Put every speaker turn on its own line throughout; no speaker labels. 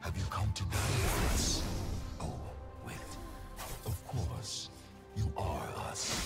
Have you come to dine with us? Oh, wait. Of course. You are us.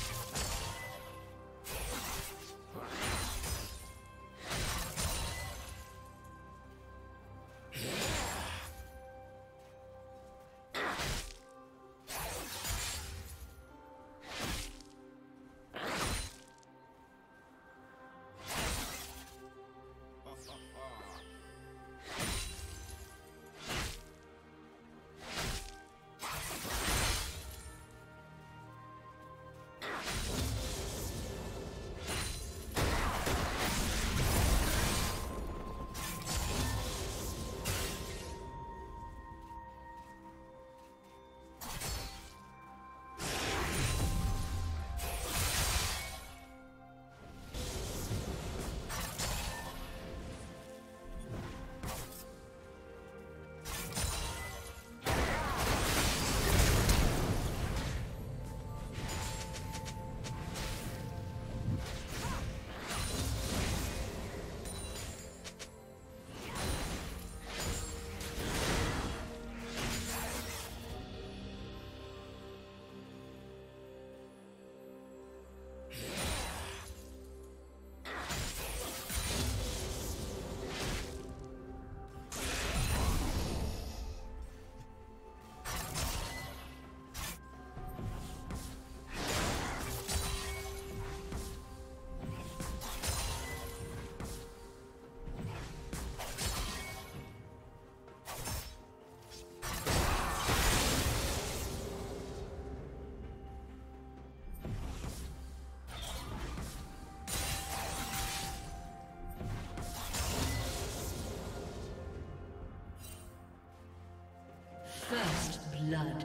First blood.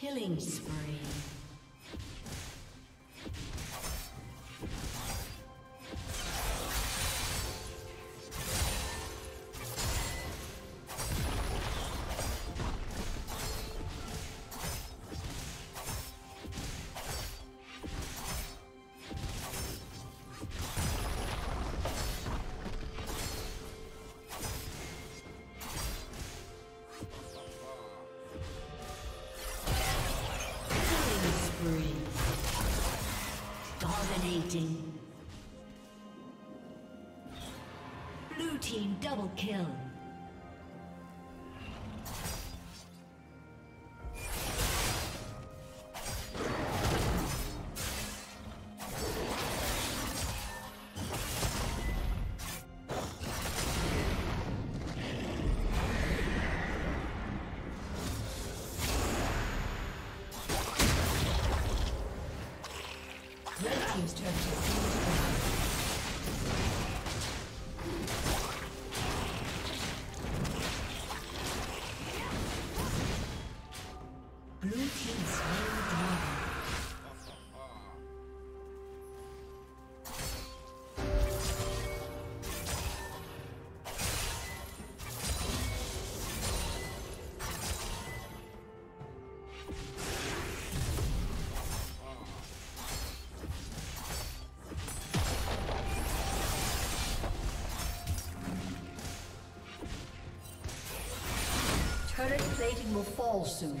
Killing spree. team double kill. Will fall soon.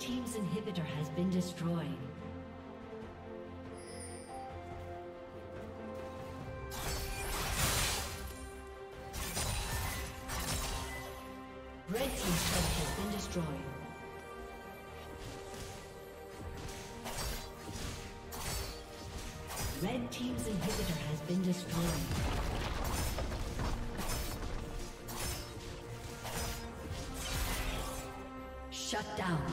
Team's inhibitor has been destroyed. Red Team's turret has been destroyed. Red Team's inhibitor has been destroyed. Shut down.